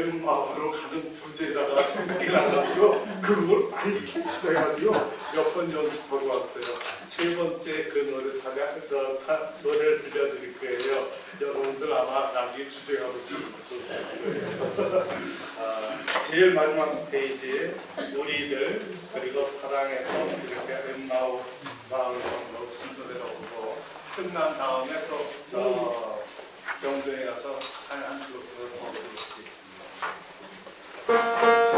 엠마오로 가는 부제자가 생각이 나가지고 그걸 빨리 캡처해가지고 몇 번 연습하고 왔어요. 세 번째 그 노래 다가 그 다- 노래를 들려드릴 거예요. 여러분들 아마 나중에 거예요. 아, 제일 마지막 스테이지에 우리들 그리고 사랑해서 이렇게 엠마오 마을로 순서대로 오고 끝난 다음에 또저 병동에 가서 한한 주로 더 드릴 수 있습니다. Thank you.